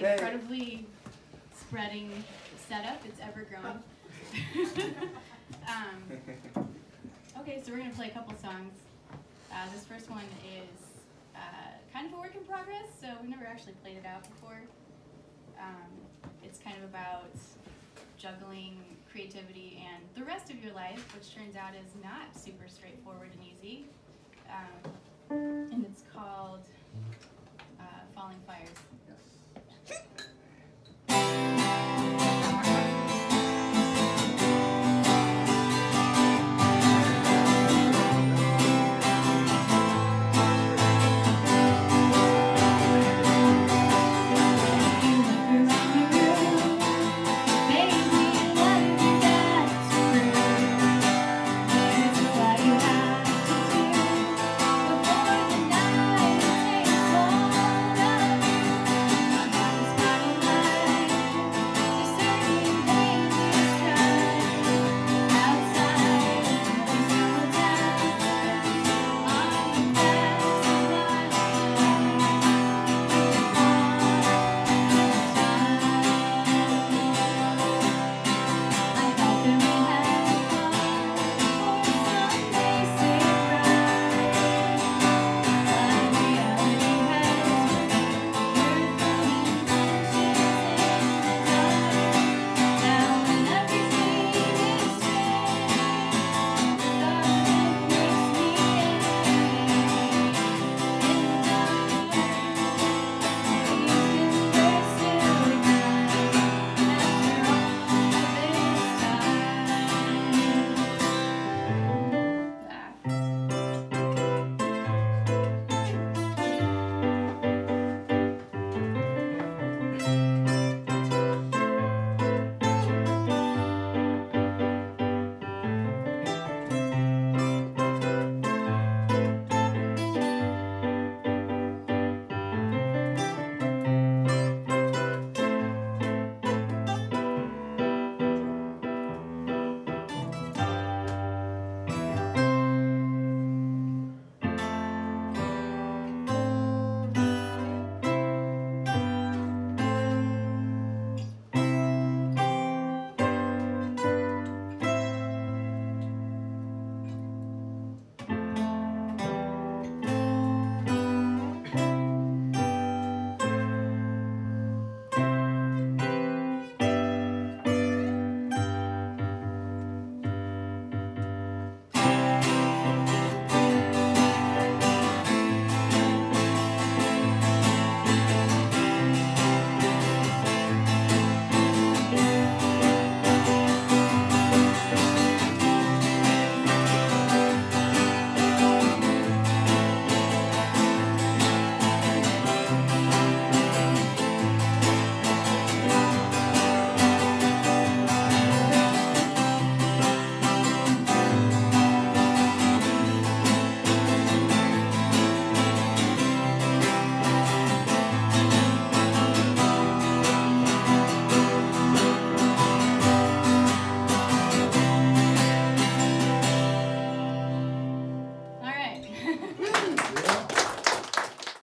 Incredibly spreading setup. It's ever growing. um, okay, so we're gonna play a couple songs. Uh, this first one is uh, kind of a work in progress, so we've never actually played it out before. Um, it's kind of about juggling creativity and the rest of your life, which turns out is not super straightforward and easy.